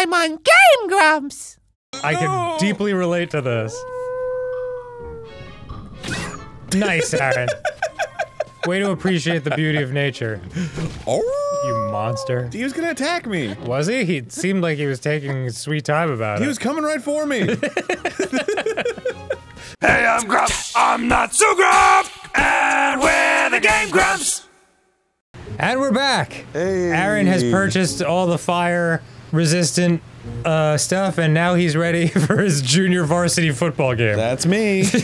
time on Game Grumps. I can deeply relate to this. Nice, Arin. Way to appreciate the beauty of nature, Oh, you monster. he was gonna attack me. Was he? He seemed like he was taking his sweet time about He it. He was coming right for me. Hey, I'm Grump. I'm not so Grump. And we're the Game Grumps. And we're back. Arin has purchased all the fire resistant uh, stuff, and now he's ready for his junior varsity football game. That's me.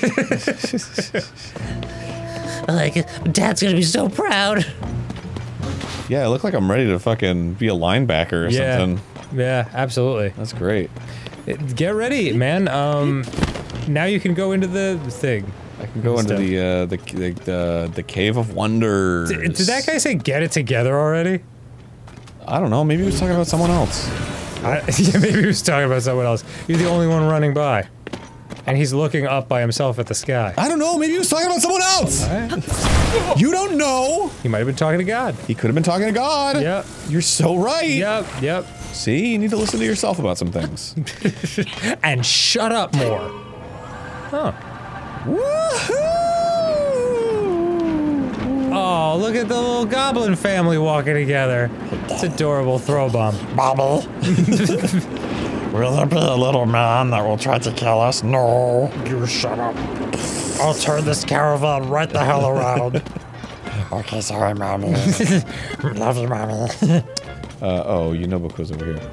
Like, Dad's gonna be so proud. Yeah, I look like I'm ready to fucking be a linebacker or yeah, something. yeah, absolutely. That's great. Get ready, man. Um, now you can go into the thing. I can go into Stuff. the, uh, the the the the cave of wonders. Did, did that guy say get it together already? I don't know. Maybe he was talking about someone else. I, yeah, maybe he was talking about someone else. You're the only one running by. And he's looking up by himself at the sky. I don't know. Maybe he was talking about someone else. Alright. You don't know. He might have been talking to God. He could have been talking to God. Yep. You're so right. Yep, yep. See, you need to listen to yourself about some things. And shut up more. Huh. Woohoo! Oh, look at the little goblin family walking together. It's adorable. Throw a bomb. Bobble. will there be a little man that will try to kill us? No. You shut up. I'll turn this caravan right the hell around. okay, sorry, mommy. Love you, mommy. Uh, oh, Yunobo was over here.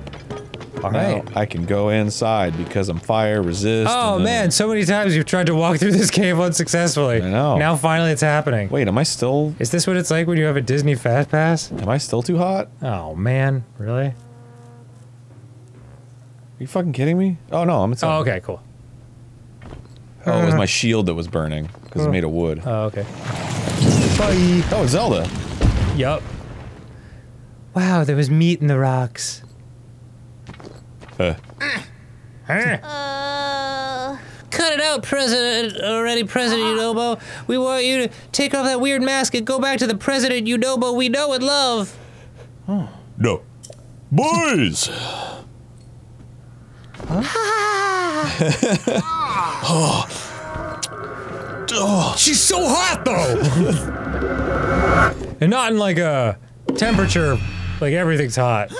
All Now. I can go inside because I'm fire resist. Oh man, so many times you've tried to walk through this cave unsuccessfully. I know. Now finally it's happening. Wait, am I still? Is this what it's like when you have a Disney Fast Pass? Am I still too hot? Oh man, really? Are you fucking kidding me? Oh no, I'm inside. Oh, okay, cool. Oh, it was uh-huh. my shield that was burning because it's made of oh. wood. Oh, okay. Bye. Oh, Zelda. Yup. Wow, there was meat in the rocks. Uh, Uh, Cut it out, President already, President Yunobo. We want you to take off that weird mask and go back to the President Yunobo we know and love. no. Boys! oh. She's so hot though. and not in like a temperature, like everything's hot.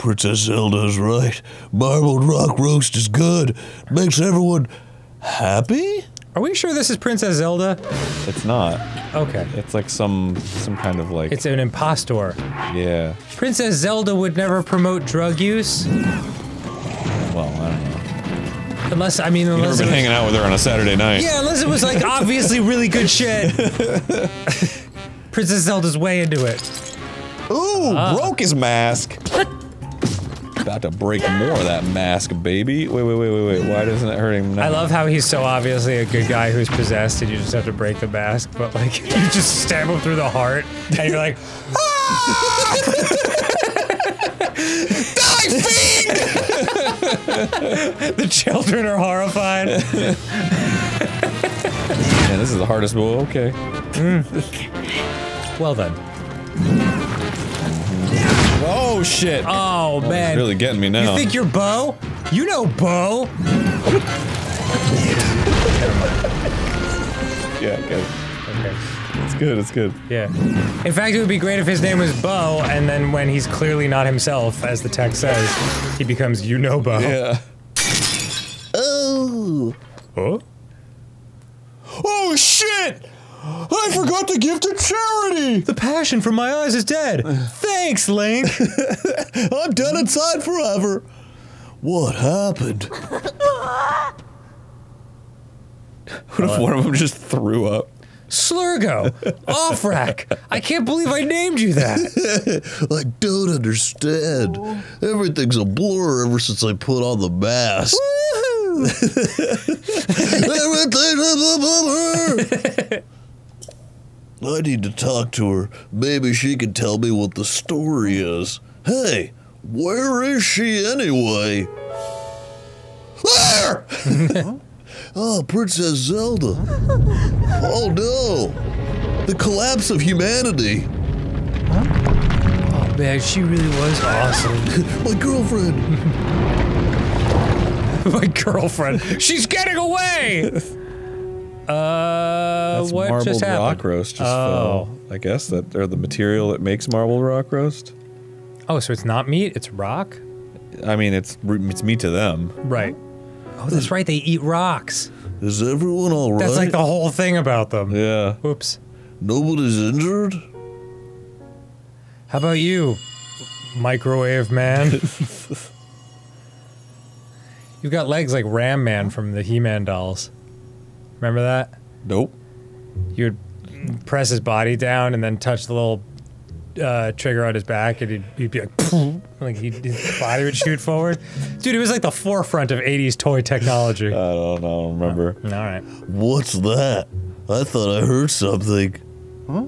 Princess Zelda's right. Marbled rock roast is good. Makes everyone happy? Are we sure this is Princess Zelda? It's not. Okay. It's like some some kind of like It's an impostor. yeah. Princess Zelda would never promote drug use. Well, I don't know. Unless, I mean, You've never unless been was, hanging out with her on a Saturday night. Yeah, unless it was like obviously really good shit. Princess Zelda's way into it. Ooh, Ah. broke his mask. About to break more of that mask, baby. Wait, wait, wait, wait, wait. Why doesn't it hurt him now? I love how he's so obviously a good guy who's possessed and you just have to break the mask, but like, you just stab him through the heart and you're like, ah! Die, fiend! the children are horrified. Man, this is the hardest bowl. Okay. Hmm. Well then. Oh shit. Oh, It's man. really getting me now. You think you're Bo? You know Bo. yeah, good. Okay. It's good. It's good. Yeah. In fact, it would be great if his name was Bo, and then when he's clearly not himself, as the text says, he becomes you know Bo. Yeah. Oh. Huh? Oh shit! I forgot to give to charity! The passion from my eyes is dead. Thanks, Link. I'm dead inside forever. What happened? What if one of them just threw up? Slurgo. Offrack. I can't believe I named you that. I don't understand. Everything's a blur ever since I put on the mask. Everything's a blur. I need to talk to her. Maybe she can tell me what the story is. Hey, where is she anyway? There! oh, Princess Zelda. Oh no! The collapse of humanity. Oh man, she really was awesome. My girlfriend. My girlfriend. She's getting away! Uh, That's what marbled just happened? rock roast just Oh. fell. I guess that or the material that makes marbled rock roast. Oh, so it's not meat, it's rock? I mean, it's it's meat to them. Right. Oh, that's right, they eat rocks. Is everyone all right? That's like the whole thing about them. yeah. Oops. Nobody's injured. How about you, microwave man? You've got legs like Ram Man from the He-Man dolls. Remember that? Nope. You would press his body down and then touch the little uh, trigger on his back, and he'd, he'd be like, like he'd, his body would shoot forward. Dude, it was like the forefront of '80s toy technology. I don't know. I don't remember. All right. What's that? I thought I heard something. Huh?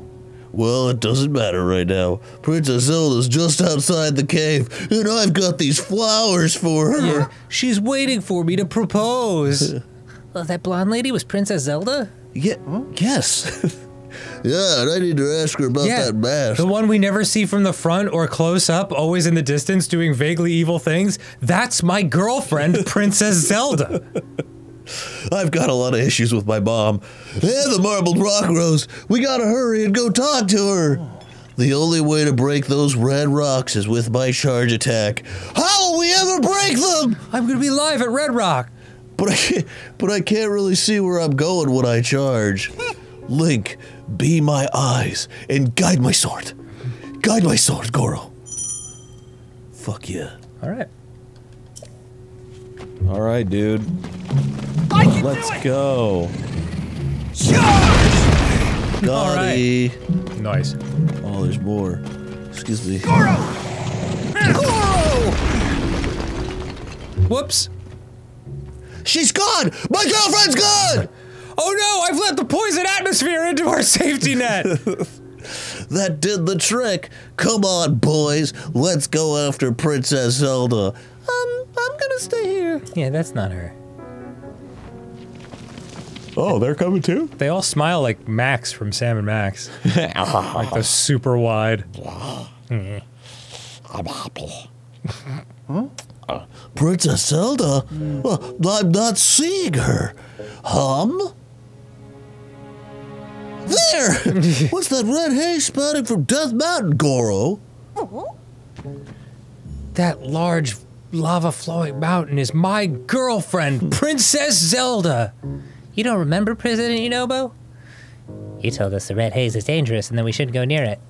Well, it doesn't matter right now. Princess Zelda's just outside the cave, and I've got these flowers for her. Yeah, she's waiting for me to propose. Oh, that blonde lady was Princess Zelda? Yeah, oh, yes. yeah, and I need to ask her about Yeah, that mask. the one we never see from the front or close up, always in the distance doing vaguely evil things. That's my girlfriend, Princess Zelda. I've got a lot of issues with my mom. And the marbled rock rose. We gotta hurry and go talk to her. The only way to break those red rocks is with my charge attack. How will we ever break them? I'm gonna be live at Red Rock. But I can't, but I can't really see where I'm going when I charge. Link, be my eyes and guide my sword. Guide my sword, Goro. Fuck yeah. All right. All right, dude. Let's go. Naughty. Nice. Oh, there's more. Excuse me. goro Whoops. She's gone! My girlfriend's gone! Oh no, I've let the poison atmosphere into our safety net. That did the trick. Come on, boys. Let's go after Princess Zelda. Um, I'm gonna stay here. yeah, that's not her. Oh, they're coming too. They all smile like Max from Sam and Max. like the super wide. I'm happy. Princess Zelda? Hmm. Well, I'm not seeing her. Hum? There! What's that red haze spouting from Death Mountain, Goro? That large lava flowing mountain is my girlfriend, Princess Zelda. You don't remember President Yunobo? You told us the red haze is dangerous and that we shouldn't go near it.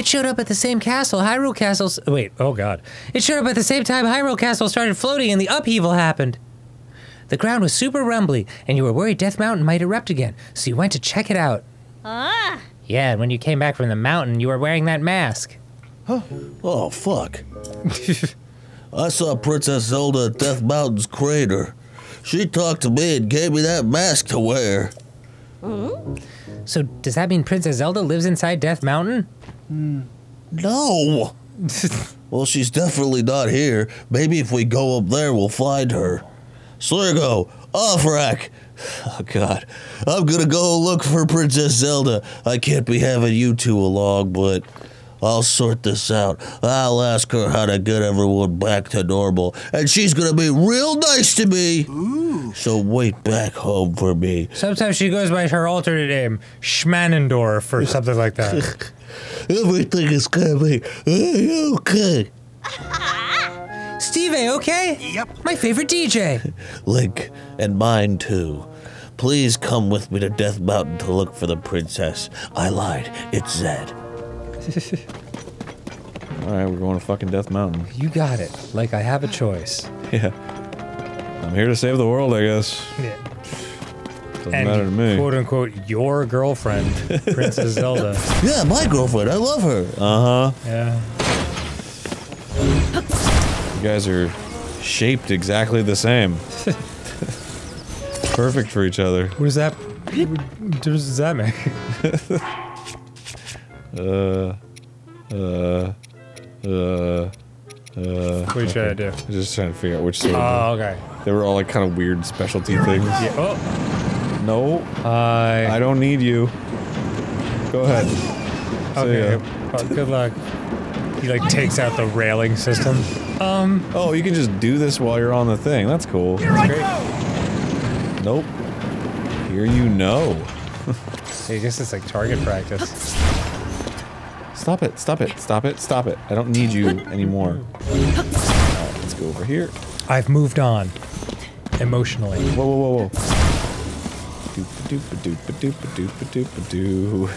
It showed up at the same castle Hyrule Castle's. Wait, oh god. It showed up at the same time Hyrule Castle started floating and the upheaval happened. The ground was super rumbly, and you were worried Death Mountain might erupt again, so you went to check it out. Ah! Yeah, and when you came back from the mountain, you were wearing that mask. Huh? Oh, fuck. I saw Princess Zelda at Death Mountain's crater. She talked to me and gave me that mask to wear. Hmm. So, does that mean Princess Zelda lives inside Death Mountain? No! well, she's definitely not here. Maybe if we go up there, we'll find her. Slurgo, Offrack! Oh, God. I'm gonna go look for Princess Zelda. I can't be having you two along, but I'll sort this out. I'll ask her how to get everyone back to normal, and she's gonna be real nice to me. So wait back home for me. Sometimes she goes by her alternate name, Schmanendorf or something like that. Everything is gonna be okay. Steve Aoki? Yep. My favorite DJ. Link, and mine too. Please come with me to Death Mountain to look for the princess. I lied. It's Zed. All right, we're going to fucking Death Mountain. you got it. Like I have a choice. Yeah. I'm here to save the world, I guess. Yeah. Doesn't And matter to me. quote unquote your girlfriend, Princess Zelda. Yeah, my girlfriend. I love her. Uh huh. Yeah. You guys are shaped exactly the same. Perfect for each other. What does that what does that make? Uh, uh, uh, uh. What are you trying to do? I'm just trying to figure out which sword. Oh, okay. they were all like kind of weird specialty things. Yeah. Oh, No, hi. I don't need you. Go ahead. Okay. Well, good luck. He like takes out the railing system. Um. Oh, you can just do this while you're on the thing. That's cool. Nope. Here you know. I guess it's like target practice. Stop it, stop it, stop it, stop it. I don't need you anymore. Alright, let's go over here. I've moved on. Emotionally. Whoa, whoa, whoa, whoa. Doop a doop a doop a doop a doop a doop a doo.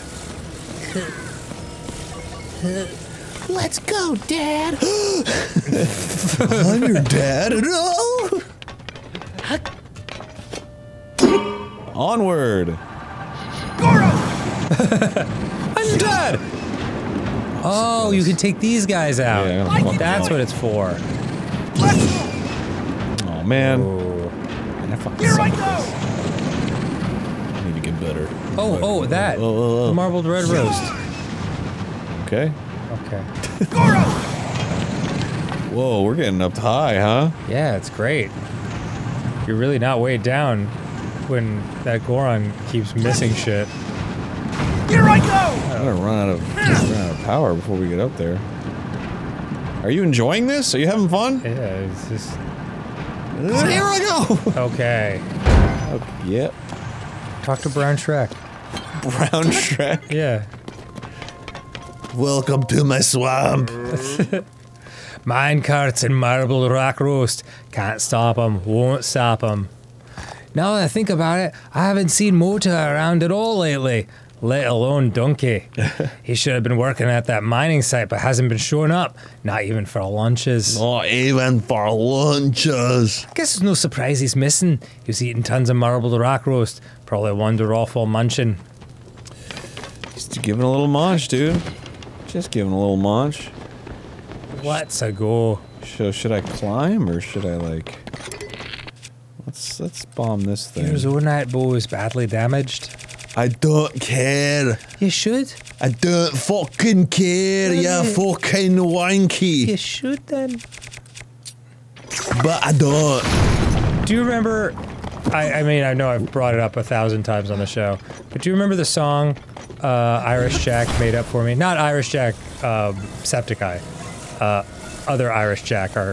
Let's go, Dad. I'm your dad. No. Onward. I'm dead! Oh, you can take these guys out. Yeah, I'm gonna fuck That's them what it's for. up. Oh man. Oh, Man, I fucking suck at. I need to get better. oh, oh that. Oh, oh, oh. marbled red roast. Okay. Okay. Whoa, we're getting up high, huh? Yeah, it's great. You're really not weighed down when that Goron keeps missing shit. Here I'm gonna run out of run out of power before we get up there. Are you enjoying this? Are you having fun? Yeah, it's just Here I go. okay. Yep. Talk to Brown Shrek. Brown Shrek. Yeah. Welcome to my swamp. Mine carts and marble rock roast. Can't stop 'em. Won't stop 'em. Now that I think about it, I haven't seen Mota around at all lately, let alone Donkey. he should have been working at that mining site, but hasn't been showing up. Not even for lunches. Not even for lunches. Guess it's no surprise he's missing. He was eating tons of marbled rock roast. Probably wandered off while munching. Just giving a little munch, dude. Just giving a little munch. Let's a go. So should I climb or should I like? Let's let's bomb this thing. Your Zonaite bow is badly damaged. I don't care. You should. I don't fucking care, you Really? fucking You wanky. should then. But I don't. Do you remember? I, I mean, I know I've brought it up a thousand times on the show, but do you remember the song uh, Irish Jack made up for me? Not Irish Jack, uh, Septiceye. Uh, other Irish Jack, our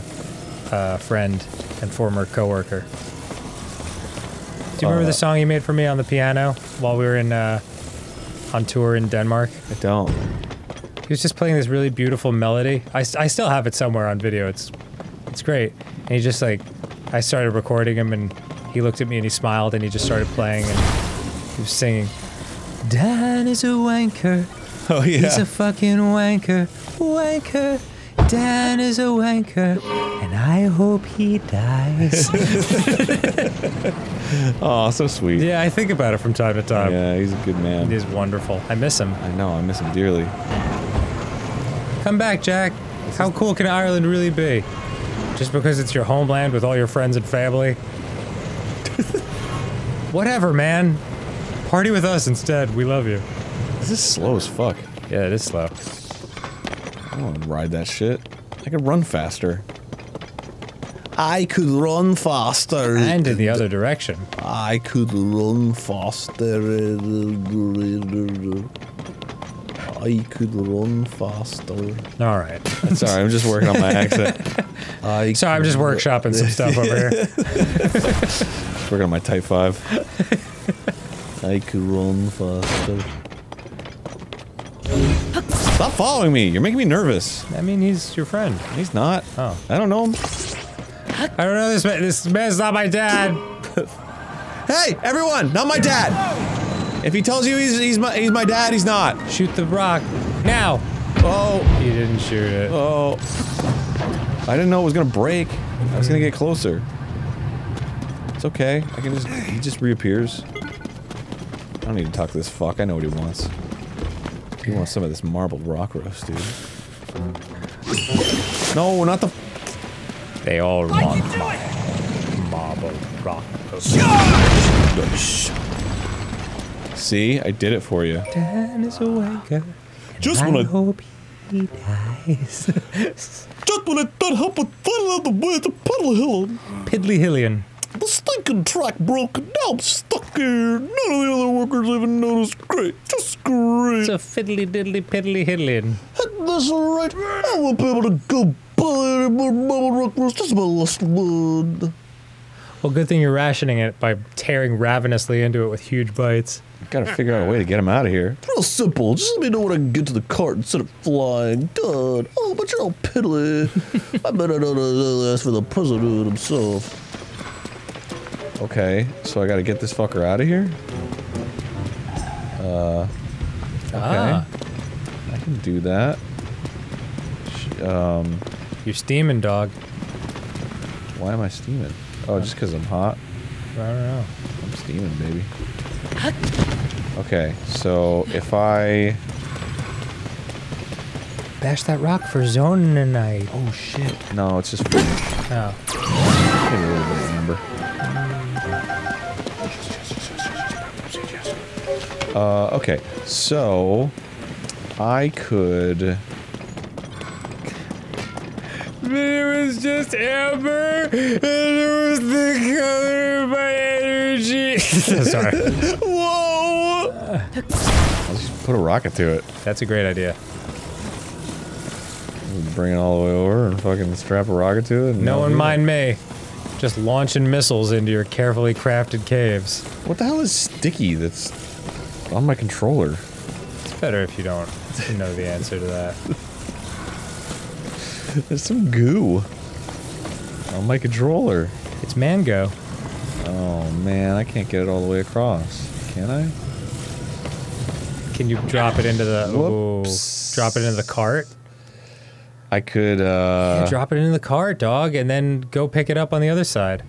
uh, friend and former coworker. Do you remember the song you made for me on the piano while we were in uh, on tour in Denmark? I don't. He was just playing this really beautiful melody. I, I still have it somewhere on video. It's it's great. And he just like I started recording him and he looked at me and he smiled and he just started playing and he was singing. Dan is a wanker. Oh yeah. He's a fucking wanker. Wanker. Dan is a wanker. And I hope he dies. oh, so sweet. yeah, I think about it from time to time. Yeah, he's a good man. He is wonderful. I miss him. I know. I miss him dearly. Come back, Jack. How cool can Ireland really be? Just because it's your homeland with all your friends and family? Whatever, man. Party with us instead. We love you. This is slow as fuck. Yeah, it is slow. I don't want to ride that shit. I could run faster. I could run faster. And in the other direction. I could run faster. I could run faster. All right. Sorry, I'm just working on my accent. I Sorry, I'm just workshopping some stuff over here. Just working on my Type 5. I could run faster. Stop following me. You're making me nervous. I mean, he's your friend. He's not. Oh. I don't know him. I don't know this man. This man's not my dad. Hey, everyone! Not my dad. If he tells you he's he's my he's my dad, he's not. Shoot the rock. Now. Oh, You didn't shoot it. oh. I didn't know it was gonna break. I was gonna get closer. It's okay. I can just he just reappears. I don't need to talk to this fuck. I know what he wants. He wants some of this marbled rock roast, dude. No, not the. They all want my marble rock. See, I did it for you. Dan is a wanker. Just I hope he dies. just when I thought help would find out the way to Puddle Hill. Piddly Hillian. The stinking track broke. Now I'm stuck here. None of the other workers even noticed. Great. Just great. It's a fiddly diddly piddly hiddly. That's alright. I won't be able to go buy any more Marble Rock Roast. That's my last one. Well, good thing you're rationing it by tearing ravenously into it with huge bites. Gotta figure out a way to get him out of here. Real simple. Just let me know when I can get to the cart instead of flying. Done. Oh, but you're all piddly. I bet I don't ask for the president himself. Okay, so I gotta get this fucker out of here? Uh. Okay. Ah. I can do that. Um. You're steaming, dog. Why am I steaming? Oh, just because I'm hot? I don't know. I'm steaming, baby. Okay, so if I. Bash that rock for zoning tonight. Oh shit. No, it's just. Maybe Oh. a little bit of amber. Uh, okay, so. I could. It was just amber, and it was the color of my energy. Sorry. Whoa! I'll just put a rocket to it. That's a great idea. Bring it all the way over and fucking strap a rocket to it. and No one mind me. Just launching missiles into your carefully crafted caves. What the hell is sticky that's on my controller? It's better if you don't know the answer to that. There's some goo on my controller. It's mango. Oh man, I can't get it all the way across. Can I? Can you drop it into the ooh, Whoops. drop it into the cart? I could, uh. drop it into the cart, dog, and then go pick it up on the other side.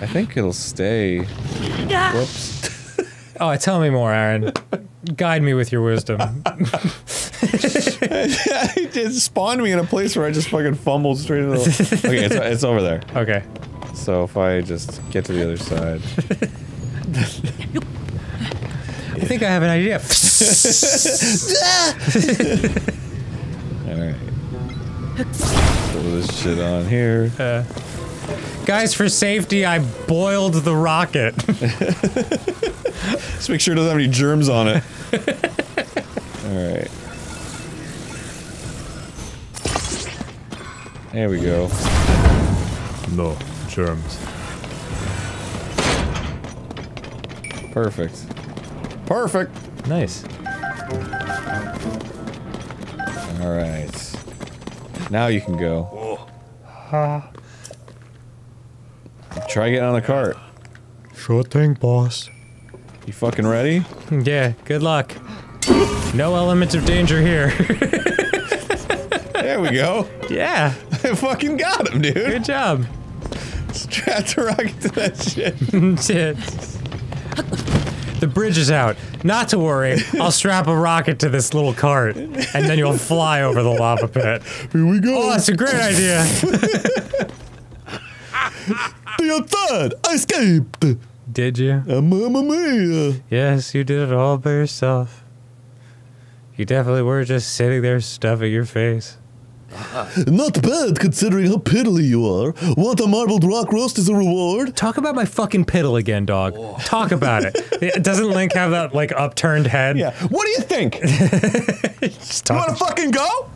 I think it'll stay. Whoops. Oh, tell me more, Arin. Guide me with your wisdom. it spawned me in a place where I just fucking fumbled straight into the. Okay, it's, it's over there. Okay. So if I just get to the other side. I think I have an idea. Alright. Throw this shit on here. Uh, guys, for safety, I boiled the rocket. Just make sure it doesn't have any germs on it. Alright. There we go. No, germs. Perfect. Perfect! Nice. Alright. Now you can go. Try getting on the cart. Sure thing, boss. You fucking ready? Yeah, good luck. No elements of danger here. There we go. yeah, I fucking got him, dude. good job. Strap the rocket to that shit. Shit. The bridge is out. Not to worry, I'll strap a rocket to this little cart, and then you'll fly over the lava pit. Here we go. Oh, that's a great idea. The outside! I escaped! Did you? Uh, Mamma mia! Yes, you did it all by yourself. You definitely were just sitting there stuffing your face. Not bad considering how piddly you are. Want a marbled rock roast as a reward? Talk about my fucking piddle again, dog. Talk about it. it. Doesn't Link have that like upturned head? Yeah, what do you think? Just You wanna fucking go?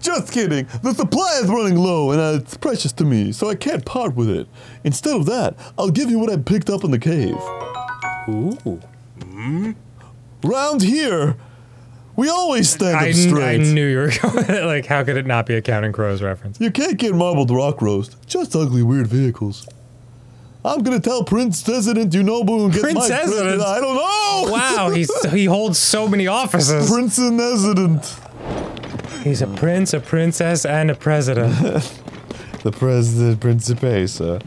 Just kidding. The supply is running low and uh, it's precious to me, so I can't part with it. Instead of that, I'll give you what I picked up in the cave. Ooh. Round here, we always stand I, up kn- I straight. knew you were going. like, how could it not be a Counting Crows reference? You can't get marbled rock roast, just ugly weird vehicles. I'm gonna tell Prince President Yunobo and get Prince my President? I don't know. Wow, he's he holds so many offices. Prince and President. He's a prince, a princess, and a president. The President Principe, sir.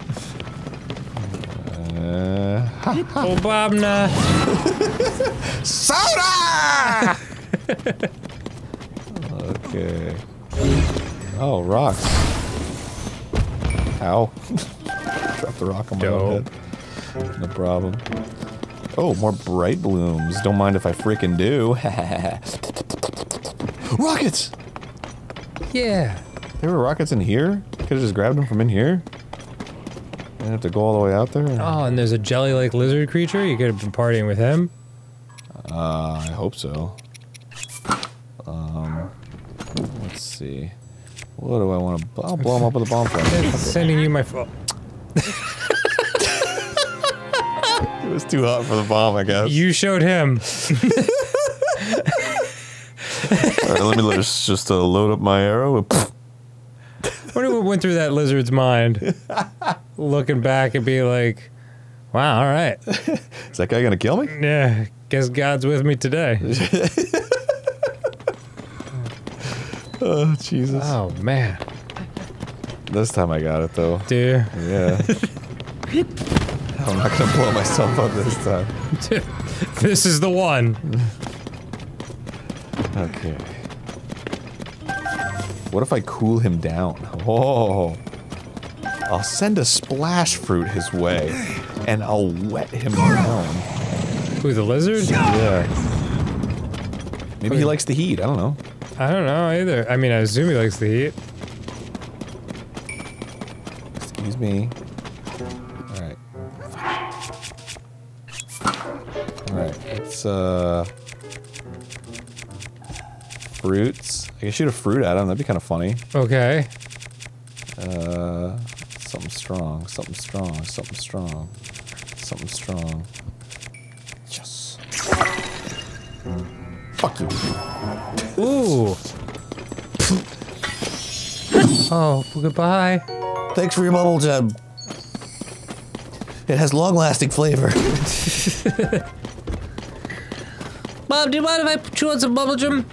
Uh, Obama. Soda! Okay. Oh, rocks. Ow. Drop the rock on my own head. No problem. Oh, more bright blooms. Don't mind if I freaking do. rockets! Yeah. There were rockets in here? Could have just grabbed them from in here? I have to go all the way out there? Oh, and there's a jelly-like lizard creature. You could have been partying with him. Uh, I hope so. Um, let's see. What do I want to? I'll blow him up with a bonfire. It's sending you my phone. it was too hot for the bomb, I guess. You showed him. All right, let me just just uh, load up my arrow. wonder what went through that lizard's mind. Looking back and be like, wow, all right. Is that guy gonna kill me? Yeah, guess God's with me today. Oh Jesus! Oh, man. This time I got it though. Dude. Yeah. I'm not gonna blow myself up this time. this is the one. Okay. What if I cool him down? Oh. I'll send a splash fruit his way, and I'll wet him down. Who, the lizard? Yeah. Maybe he likes the heat. I don't know. I don't know either. I mean, I assume he likes the heat. Excuse me. Alright. Alright, let's, uh... Fruits. I could shoot a fruit at him, that'd be kind of funny. Okay. Uh... Something strong, something strong, something strong. Something strong. Yes. Fuck you. Ooh. oh, goodbye. Thanks for your bubble gum. It has long-lasting flavor. Bob, do you mind if I chew on some bubble gum?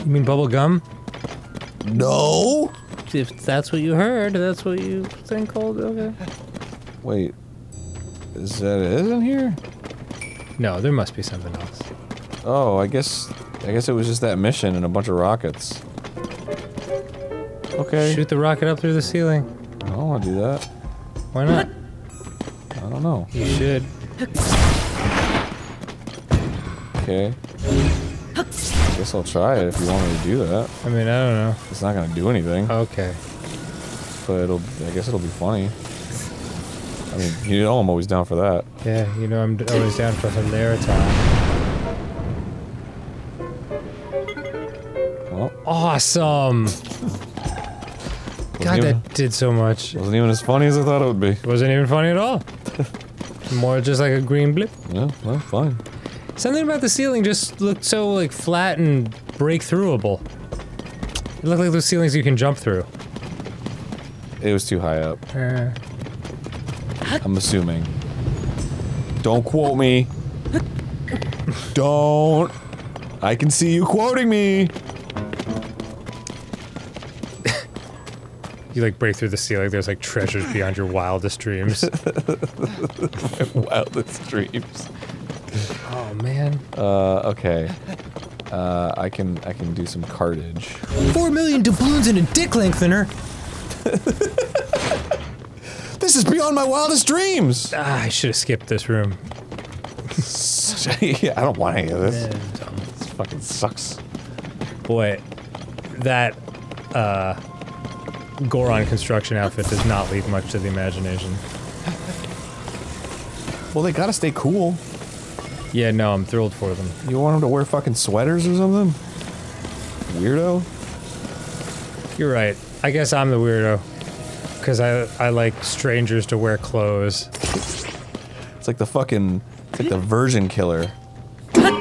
You mean bubble gum? no. If that's what you heard, that's what you think called. Okay. Wait. Is that it in here? No, there must be something else. Oh, I guess I guess it was just that mission and a bunch of rockets. Okay. Shoot the rocket up through the ceiling. I don't want to do that. Why not? I don't know. You should. Okay. I guess I'll try it if you want me to do that. I mean, I don't know. It's not gonna do anything, Okay. but it'll. I guess it'll be funny. I mean, you know I'm always down for that. Yeah, you know I'm always down for hilarity. Awesome! God, even- that did so much. wasn't even as funny as I thought it would be. Wasn't even funny at all. More just like a green blip. Yeah, well, fine. Something about the ceiling just looked so like flat and breakthroughable. It looked like those ceilings you can jump through. It was too high up. Uh, I'm assuming. Don't quote me. Don't. I can see you quoting me. You like break through the ceiling. There's like treasures beyond your wildest dreams. Wildest dreams. oh man. Uh, okay. Uh, I can I can do some cartage. Four million doubloons and a dick lengthener. This is beyond my wildest dreams. Ah, I should have skipped this room. yeah, I don't want any of this. This fucking sucks. Boy, that uh, Goron construction outfit does not leave much to the imagination. Well, they gotta stay cool. Yeah, no, I'm thrilled for them. You want them to wear fucking sweaters or something? Weirdo. You're right. I guess I'm the weirdo. Because I, I like strangers to wear clothes. It's like the fucking. It's like the Virgin Killer.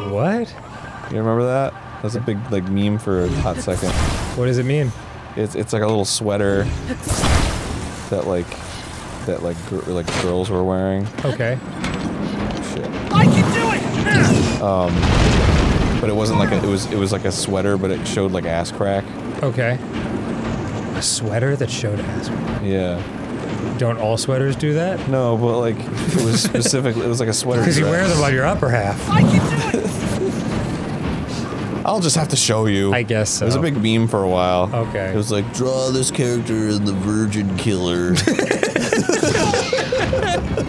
What? You remember that? That's a big like meme for a hot second. What does it mean? It's it's like a little sweater that like that like gr- like girls were wearing. Okay. Shit. I can do it! Um, but it wasn't like a, it was it was like a sweater, but it showed like ass crack. Okay. A sweater that showed ass. Crack. Yeah. Don't all sweaters do that? No, but like it was specifically it was like a sweater. Because you wear them on your upper half. I can do it! I'll just have to show you. I guess so. It was a big meme for a while. Okay. It was like Draw this character in the Virgin Killer.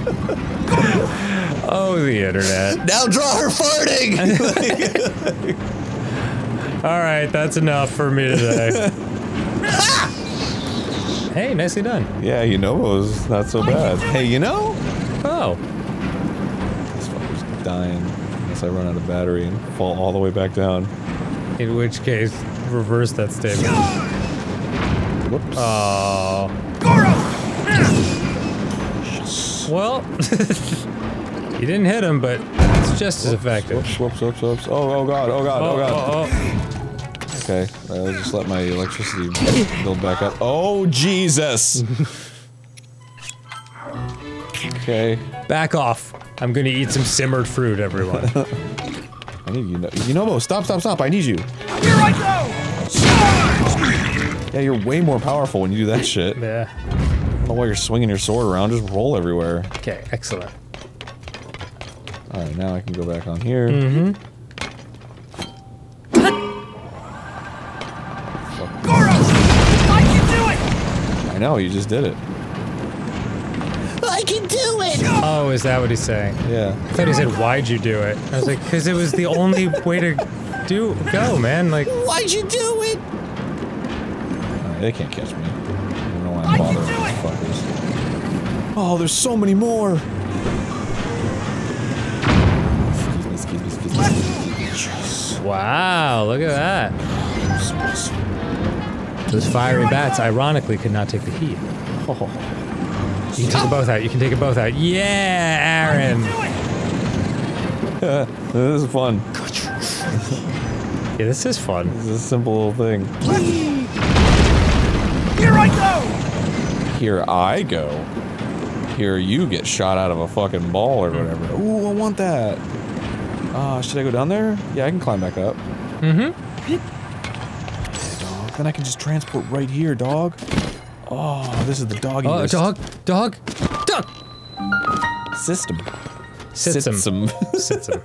Oh, the internet. now draw her farting. All right, that's enough for me today. Hey, nicely done. Yeah, you know it was not so bad. Hey, you know? Oh, This fucker's dying unless I run out of battery and fall all the way back down. In which case, reverse that statement. Whoops. Oh. Well, you didn't hit him, but it's just as effective. Whoops, whoops, whoops, whoops. Oh, oh god, oh god, oh, Oh, god. oh, oh. Okay, uh, just let my electricity build back up. Oh, Jesus! okay, Back off. I'm gonna eat some simmered fruit, everyone. I need you know. Yunobo, stop, stop, stop! I need you. Here I go! Yeah, you're way more powerful when you do that shit. I yeah. don't know why you're swinging your sword around. Just roll everywhere. Okay, excellent. All right, now I can go back on here. Mm-hmm. Goro! I can do it! I know, you just did it. I can do it! Oh, is that what he's saying? Yeah. I thought he said, "Why'd you do it?" I was like, "Cause it was the only way to do go, man." Like, Why'd you do it? Alright, they can't catch me. I don't know why I'm bothering these fuckers. Oh, there's so many more! Excuse me, excuse me, excuse me, excuse me. wow, look at that. Those fiery bats, ironically, could not take the heat. Oh, You can take them both out. You can take them both out. Yeah, Arin. this is fun. Yeah, this is fun. This is a simple little thing. Here I go! Here I go. Here you get shot out of a fucking ball or whatever. Ooh, I want that. Uh, should I go down there? Yeah, I can climb back up. Mm-hmm. Dog. Then I can just transport right here, dog. Oh, this is the doggy Oh, list. dog, dog, dog. system. System. him. System.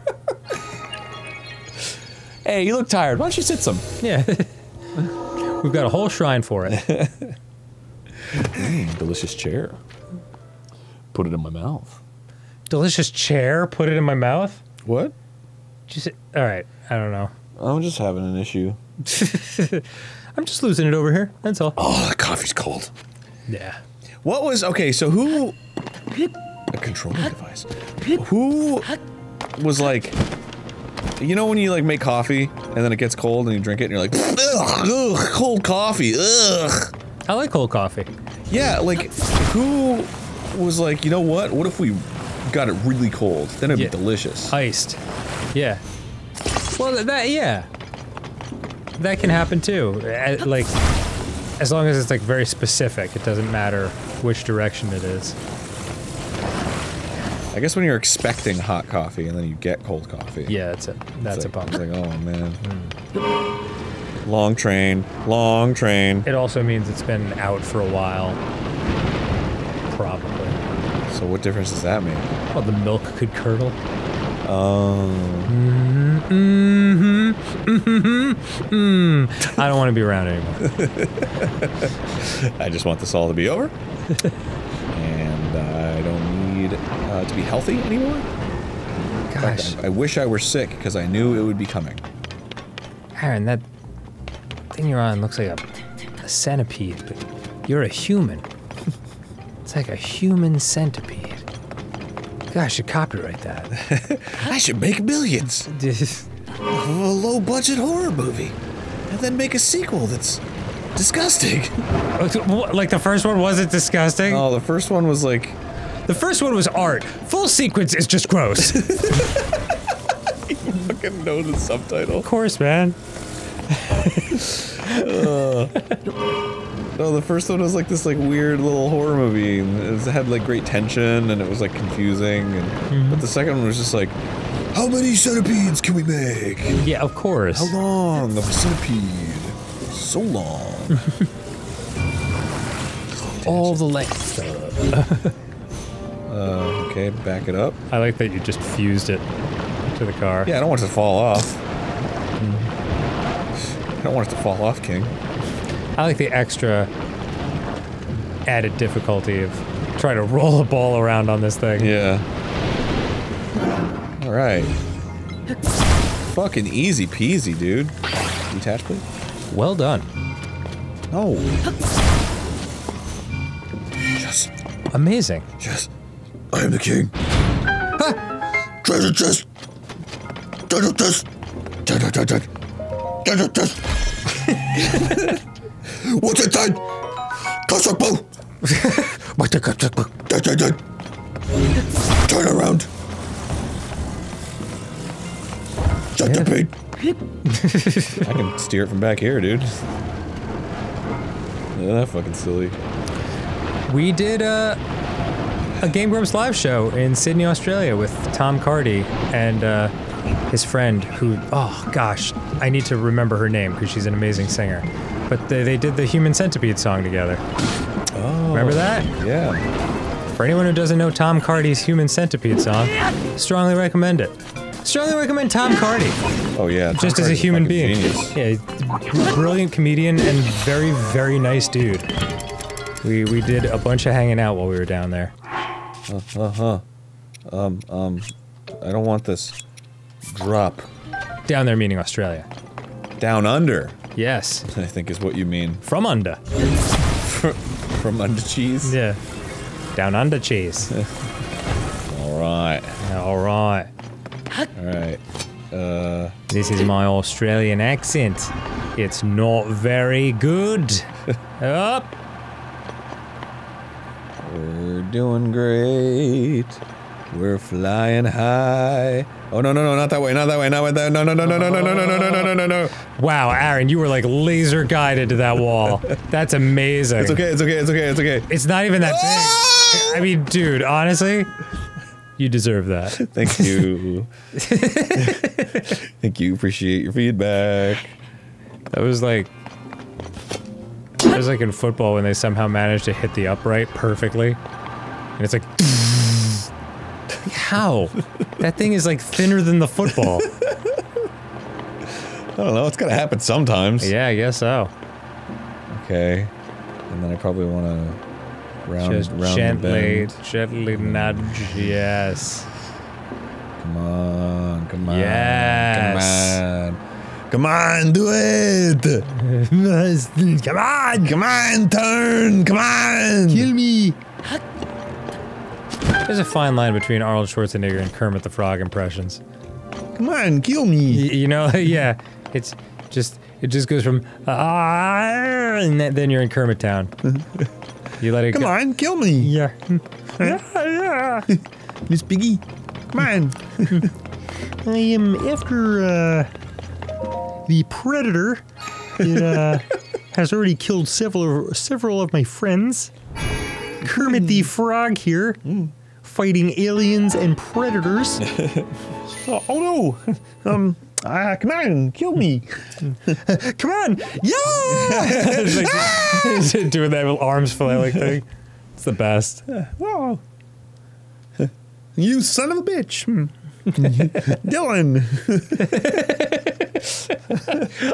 Hey, you look tired. Why don't you sit some? Yeah. We've got a whole shrine for it. Mm, delicious chair. Put it in my mouth. Delicious chair. Put it in my mouth. What? Just all right. I don't know. I'm just having an issue. I'm just losing it over here. That's all. Oh, the coffee's cold. Yeah. What was okay? So who? A controlling device. Who was like? You know when you like make coffee and then it gets cold and you drink it and you're like, ugh, ugh cold coffee, ugh. I like cold coffee. Yeah, like who was like, you know what? What if we got it really cold? Then it'd Yeah. be delicious. Iced. Yeah. Well, that yeah. That can happen too. Uh, Like, as long as it's like very specific, it doesn't matter which direction it is. I guess when you're expecting hot coffee and then you get cold coffee. Yeah, that's it. That's it's a like, bummer. It's like, oh man. Long train, long train. It also means it's been out for a while. Probably. So what difference does that make? Well, the milk could curdle. Oh. Mm-hmm. Mm-hmm. Mm. I don't want to be around anymore. I just want this all to be over. and I don't need uh, to be healthy anymore. Fact, Gosh, I, I wish I were sick because I knew it would be coming. Arin, that thing you're on looks like a, a centipede, but you're a human. It's like a human centipede. Gosh, I should copyright that. I should make millions of a low budget horror movie and then make a sequel that's disgusting. like the first one wasn't disgusting. Oh, the first one was like, The first one was art. Full sequence is just gross. of fucking know the subtitle. Of course, man. No, the first one was like this like weird little horror movie. It had like great tension and it was like confusing. And, mm-hmm. But the second one was just like, how many centipedes can we make? Yeah, of course. How long of a centipede? So long. All the length. Uh, okay, back it up. I like that you just fused it to the car. Yeah, I don't want it to fall off. I don't want it to fall off, King. I like the extra added difficulty of trying to roll a ball around on this thing. Yeah. All right. Fucking easy peasy, dude. Detach, please. Well done. No. Yes, Amazing. yes. I am the king. Treasure chest. Treasure chest. Treasure chest. Treasure chest. What's inside? Kasakbo. Turn around. Centipede. I can steer it from back here, dude. Yeah, that fucking silly. We did a, a Game Grumps live show in Sydney, Australia with Tom Cardy and uh, his friend who, oh gosh, I need to remember her name because she's an amazing singer. But they, they did the Human Centipede song together. Oh. Remember that? Yeah. For anyone who doesn't know Tom Cardy's Human Centipede song, strongly recommend it. Strongly recommend Tom Cardy, Oh yeah. Tom just as a human being. Genius. Yeah, brilliant comedian and very, very nice dude. We we did a bunch of hanging out while we were down there. Uh huh. Um um. I don't want this. Drop Down there meaning Australia. down under. Yes, I think is what you mean. from under. From under cheese. Yeah, down under cheese. All right. All right. This is my Australian accent. It's not very good. Up. We're doing great. We're flying high. Oh no no no not that way not that way not that no no no no no no no no no no no no no. Wow, Arin, you were like laser guided to that wall. That's amazing. It's okay it's okay it's okay it's okay. It's not even that big. I mean, dude, honestly, you deserve that. Thank you. Thank you. Appreciate your feedback. That was like. That was like in football when they somehow managed to hit the upright perfectly. And it's like. How? That thing is like thinner than the football. I don't know. It's gotta happen sometimes. Yeah, I guess so. Okay. And then I probably want to round Just round gently, gently nudge. Yes. Come on. Come on. Yes. Come on. Come on, do it! come on, come on, turn, come on! Kill me! There's a fine line between Arnold Schwarzenegger and Kermit the Frog impressions. Come on, kill me! Y- you know, yeah, it's just it just goes from ah, and then then you're in Kermit Town. You let it Come go. on, kill me! Yeah. yeah, yeah. Miss Piggy, come on! I am after uh, the predator. It uh, has already killed several several of my friends. Kermit the Frog here, fighting aliens and predators. oh, oh no! Um, uh, come on, kill me! Come on, yeah! Like- doing that little arms flailing thing. It's the best. Whoa! You son of a bitch! Hmm. Dillon!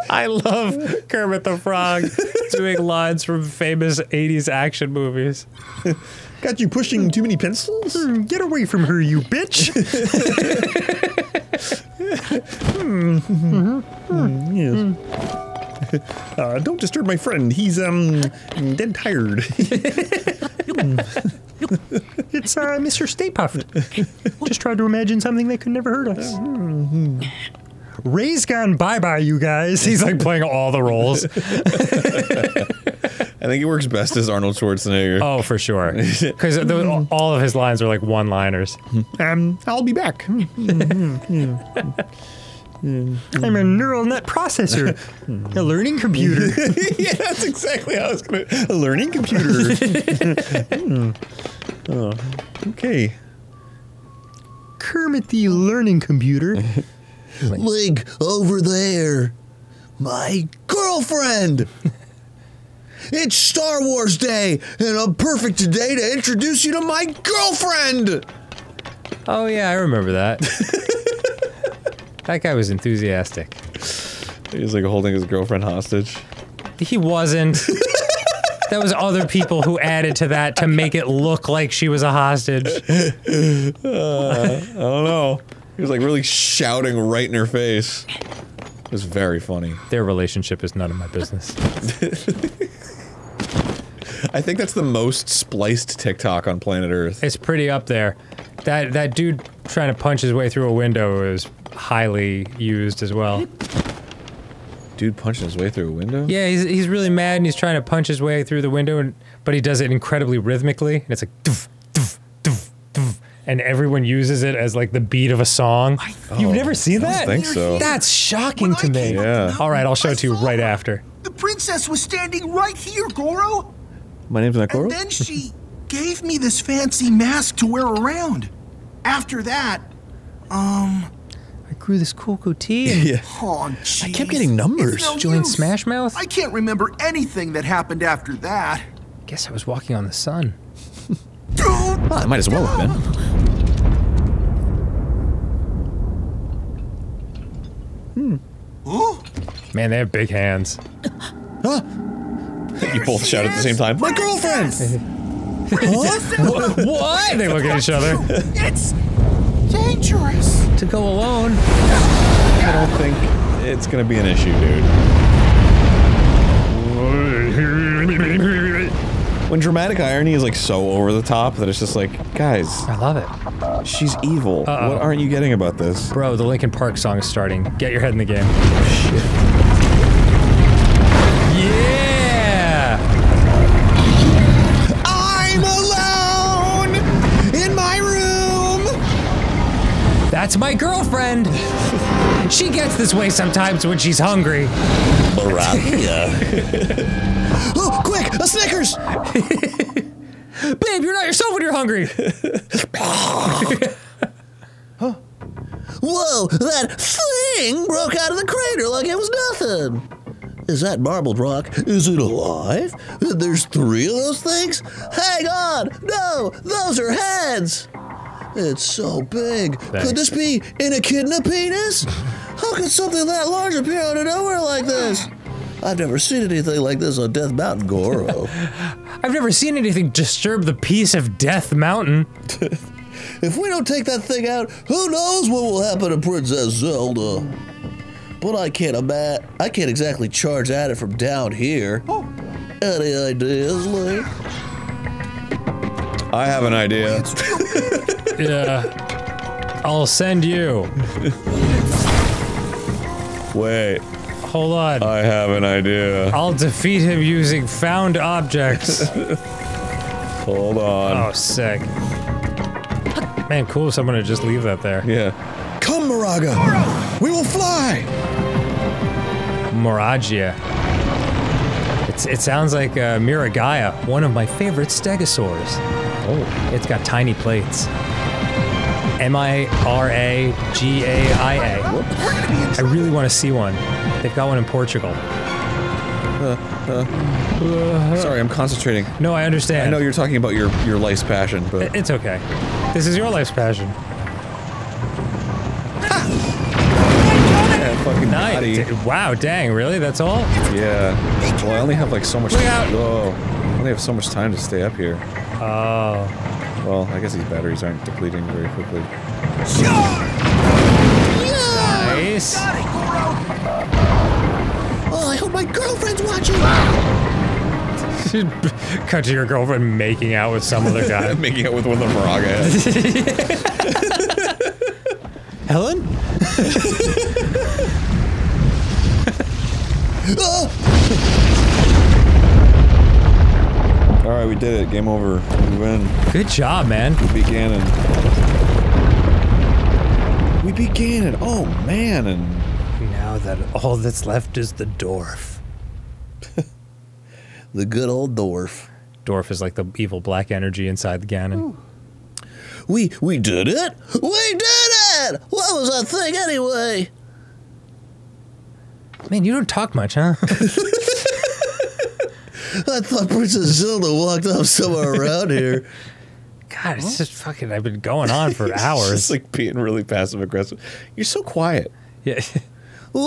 I love Kermit the Frog doing lines from famous 80s action movies. Got you pushing too many pencils? Hmm, Get away from her, you bitch! Yes. Uh, don't disturb my friend. He's, um, dead tired. It's uh, Mr. Stay Puft. Just tried to imagine something that could never hurt us. Ray's gone bye bye, you guys. He's like playing all the roles. I think it works best as Arnold Schwarzenegger. Oh, for sure. Because all of his lines are like one liners. Um, I'll be back. I'm a neural net processor, a learning computer. yeah, that's exactly how I was gonna. A learning computer. Oh, okay. Kermit the learning computer. Link, over there. My girlfriend! It's Star Wars Day, and a perfect day to introduce you to my girlfriend! Oh, yeah, I remember that. that guy was enthusiastic. He was like holding his girlfriend hostage. He wasn't. that was other people who added to that to make it look like she was a hostage. Uh, I don't know. He was like really shouting right in her face. It was very funny. Their relationship is none of my business. I think that's the most spliced TikTok on planet Earth. It's pretty up there. That that dude trying to punch his way through a window is highly used as well. Dude punching his way through a window? Yeah, he's, he's really mad and he's trying to punch his way through the window, and, but he does it incredibly rhythmically. And it's like, doof, doof, doof, doof, and everyone uses it as like the beat of a song. You've oh, never seen I that? don't think so. That's shocking When to I me. Yeah. All right, I'll show it to you right after. The princess was standing right here, Goro. My name's Nakoro? And then she gave me this fancy mask to wear around. After that, um, I grew this cool goatee yeah. oh, jeez. I kept getting numbers. It's no joined use. Smash Mouth. I can't remember anything that happened after that. guess I was walking on the sun. Well, I might as well have been. Huh? Man, they have big hands. You both shout at the same time. My girlfriend! what? They look at each other. It's dangerous. to go alone. I don't think it's gonna be an issue, dude. When dramatic irony is like so over the top that it's just like, guys, I love it. she's evil. Uh-oh. What aren't you getting about this? Bro, the Linkin Park song is starting. Get your head in the game. Yeah! That's my girlfriend! she gets this way sometimes when she's hungry. Oh, quick, a Snickers! Babe, you're not yourself when you're hungry! Whoa, that thing broke out of the crater like it was nothing. Is that marbled rock? Is it alive? There's three of those things? Hang on! No, those are heads! It's so big. Could this be an echidna penis? How could something that large appear out of nowhere like this? I've never seen anything like this on Death Mountain, Goro. I've never seen anything disturb the peace of Death Mountain. If we don't take that thing out, who knows what will happen to Princess Zelda? But I can't ima- I can't exactly charge at it from down here. Oh. Any ideas, Link? I have an idea. Yeah. I'll send you. Wait, Hold on. I have an idea. I'll defeat him using found objects. Hold on. Oh, sick. Man, cool if someone would just leave that there. Yeah. Come, Moragia! We will fly! Moragia. It's, it sounds like uh, Miragaia, one of my favorite stegosaurs. Oh. It's got tiny plates. M I R A G A I A. I really want to see one. They've got one in Portugal. Sorry, I'm concentrating. No, I understand. I know you're talking about your, your life's passion, but It's okay. This is your life's passion. yeah. Wow, dang, really? That's all? Yeah. Well, I only have like so much. Look out. Oh, I only have so much time to stay up here. Oh. Well, I guess these batteries aren't depleting very quickly. Nice. Oh, I hope my girlfriend's watching. Cut to your girlfriend making out with some other guy. Making out with one of the Moragia heads. Helen? All oh! Right, we did it. Game over. We win. Good job, man. We beat Ganon. We beat Ganon. Oh man, and Now that all that's left is the dwarf. The good old dwarf. Dwarf is like the evil black energy inside the Ganon. We we did it. We did it. What was that thing anyway? Man, you don't talk much, huh? I thought Princess Zelda walked up somewhere around here. God, it's just fucking. I've been going on for hours. it's like being really passive aggressive. You're so quiet. yeah. Whoa,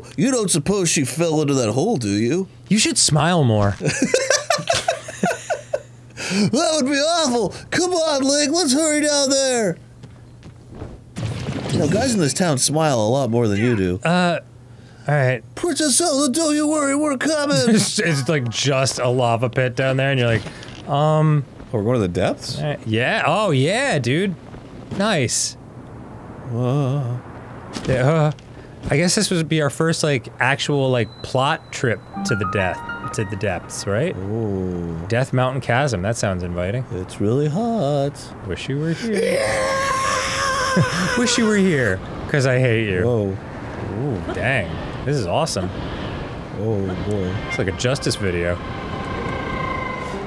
whoa! You don't suppose she fell into that hole, do you? You should smile more. That would be awful. Come on, Link, let's hurry down there. You know, guys in this town smile a lot more than you do. Uh, All right. Princess Zelda, don't you worry, we're coming. It's, it's like just a lava pit down there, and you're like, um, Oh, we're going to the depths? yeah, oh yeah, dude, nice. Whoa. Yeah, uh, I guess this would be our first like actual like plot trip to the death to the depths, right? Ooh, Death Mountain Chasm. That sounds inviting. it's really hot. Wish you were here. Yeah! Wish you were here, cause I hate you. Whoa. Ooh, dang, this is awesome. Oh boy. It's like a justice video.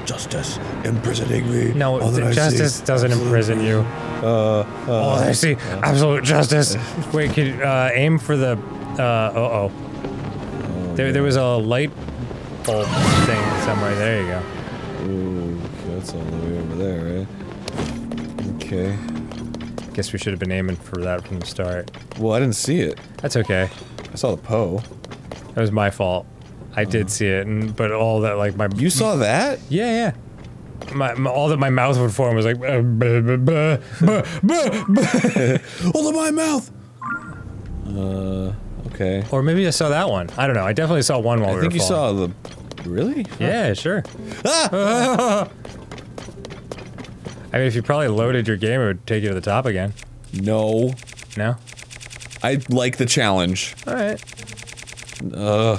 Justice imprisoning me. No, All that I see- justice doesn't imprison you. Uh, Oh, I see. Absolute justice. Wait, could uh, aim for the. Uh, uh oh. There, there was a light bulb thing somewhere. There you go. Ooh, that's all the way over there, right? Okay. Guess we should have been aiming for that from the start. Well, I didn't see it. That's okay. I saw the Poe. That was my fault. I did see it, and but all that like my You saw that? yeah yeah. My, my- all that my mouth would form was like uh. Hold on my mouth! Uh, okay. or maybe I saw that one. I don't know. I definitely saw one while I we think you falling. saw the. Really? Yeah, sure. Ah! I mean, if you probably loaded your game, it would take you to the top again. No. No? I like the challenge. Alright. Uh,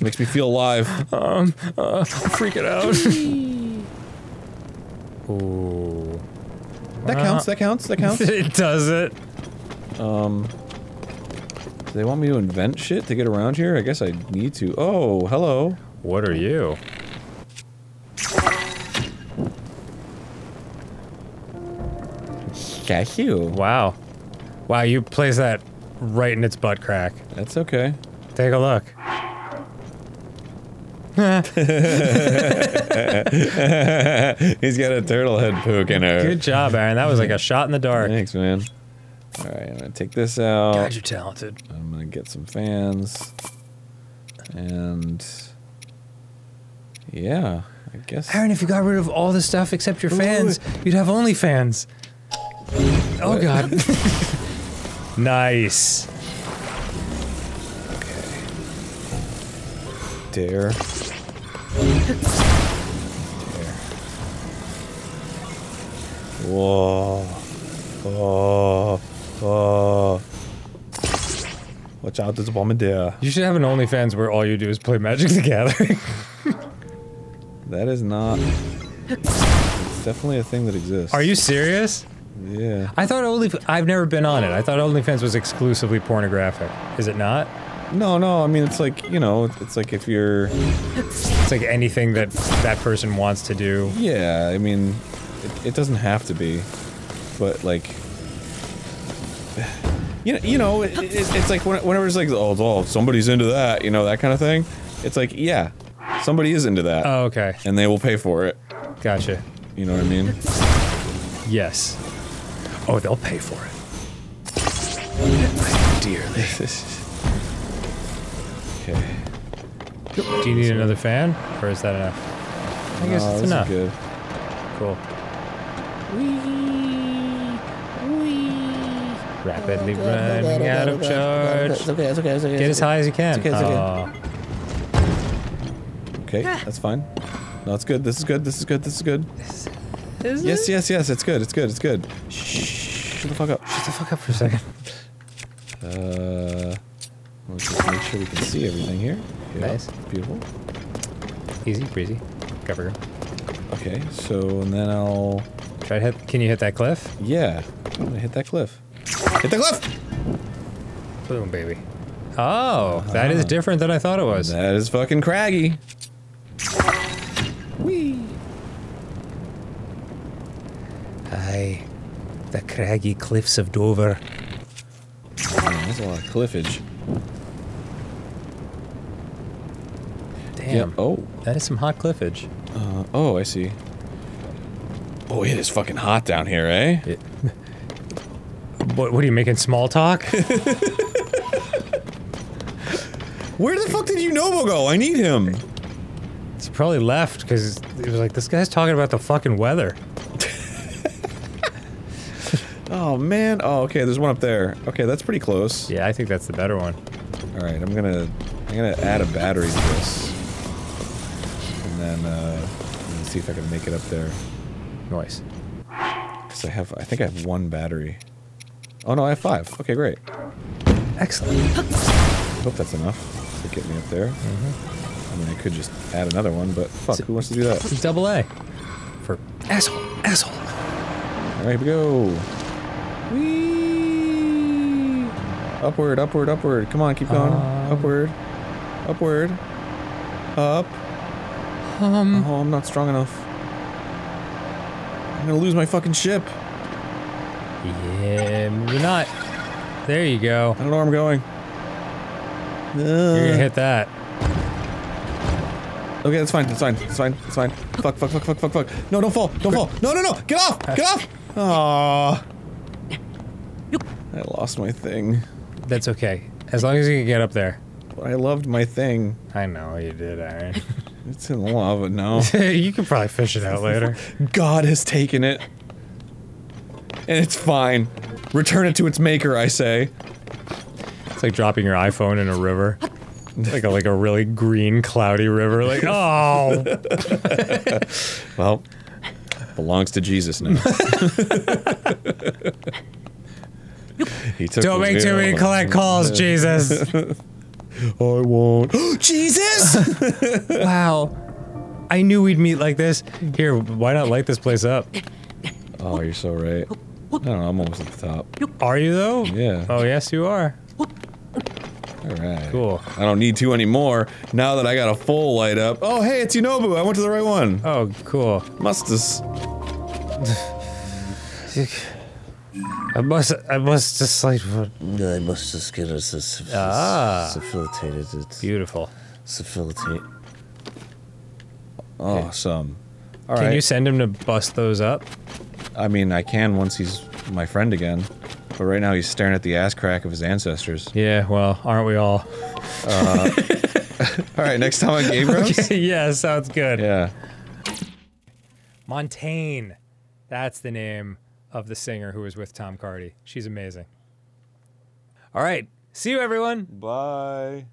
makes me feel alive. Um freak it out. Ooh. That counts, that counts, that counts. it does it. Um. Do they want me to invent shit to get around here? I guess I need to. Oh, hello. What are you? Cashew. Wow. Wow, you placed that right in its butt crack. That's okay. Take a look. He's got a turtle head poking her. Good job, Arin. That was like a shot in the dark. Thanks, man. Alright, I'm gonna take this out. God, you're talented. I'm gonna get some fans. And. Yeah, I guess. Arin, if you got rid of all the stuff except your fans, you'd have only fans. Oh god. nice. Dare. Dare. Whoa. Oh. Oh. Watch out, there's a bomb in there. You should have an OnlyFans where all you do is play Magic the Gathering. That is not. It's definitely a thing that exists. Are you serious? Yeah. I thought Only I've never been on it. I thought OnlyFans was exclusively pornographic. Is it not? No, no, I mean, it's like, you know, it's like if you're. It's like anything that that person wants to do. Yeah, I mean, it, it doesn't have to be, but like, you know, you know, it, it, it's like whenever it's like, oh, oh, somebody's into that, you know, that kind of thing. It's like, yeah, somebody is into that, Oh, okay. and they will pay for it. Gotcha. You know what I mean? Yes. Oh, they'll pay for it. Dearly. okay. Do you need another fan? Or is that enough? I guess No, it's this is enough. good. Cool. Wee. Rapidly running out of charge. It's okay, it's okay, it's okay. Get as high as you can. okay, it's okay. Aw. Okay, that's fine. No, it's good. This is good. This is good. This is good. Yes, yes, yes. It's good. It's good. It's good. Shh. Shut the fuck up. Shut the fuck up for a second. Uh, let's just make sure we can see everything here. Yeah, Nice. Beautiful. Easy breezy. Cover. Okay, so and then I'll. Try to hit. Can you hit that cliff? Yeah, I'm gonna hit that cliff. Hit the cliff. Boom, baby. Oh, that is different than I thought it was. That is fucking craggy. Whee. Aye. The craggy cliffs of Dover. Man, that's a lot of cliffage. Damn. Yep. Oh. That is some hot cliffage. Uh, oh, I see. Oh, it is fucking hot down here, eh? What, what are you making small talk? Where the fuck did you Yunobo go? I need him. It's probably left because it was like this guy's talking about the fucking weather. Oh man. Oh, okay. There's one up there. Okay, that's pretty close. Yeah, I think that's the better one. All All right, I'm gonna I'm gonna add a battery to this, and then uh, see if I can make it up there. Nice. Cause I have I think I have one battery. Oh no, I have five. Okay, great. Excellent. I hope that's enough to get me up there. Mm-hmm. I mean, I could just add another one, but fuck, who wants to do that? Double A. For asshole. Asshole. All right, here we go. Whee! Upward, upward, upward. Come on, keep going. Um. upward, upward, up. Um. Oh, I'm not strong enough. I'm gonna lose my fucking ship. Yeah, you're not. There you go. I don't know where I'm going. You're gonna hit that. Okay, that's fine. That's fine. That's fine. That's fine. Fuck, fuck, fuck, fuck, fuck, fuck. No, don't fall. Don't fall. No, no, no. Get off. Get off. Aww. I lost my thing. That's okay. As long as you can get up there. But I loved my thing. I know you did, Arin. It's in lava now. you can probably fish it out later. God has taken it. And it's fine. Return it to its maker, I say. It's like dropping your iPhone in a river. Like a like a really green, cloudy river. Like, oh, Well, belongs to Jesus now. Don't make too many collect calls, Jesus. I won't. Jesus! wow. I knew we'd meet like this. Here, why not light this place up? oh, you're so right. I don't know, I'm almost at the top. Are you though? Yeah. Oh yes, you are. Alright. Cool. I don't need to anymore now that I got a full light up. Oh, hey, it's Yunobo. I went to the right one. Oh, cool. Must have. I must. I must just like. I must just get us a Ah. facilitated it. Beautiful. Facilitate. Awesome. All Can right. you send him to bust those up? I mean, I can once he's my friend again. But right now he's staring at the ass crack of his ancestors. Yeah. Well, aren't we all? All right, next time on Game Grumps? yeah, sounds good. Yeah. Montaigne. That's the name of the singer who was with Tom Cardy. She's amazing. All right. See you, everyone. Bye.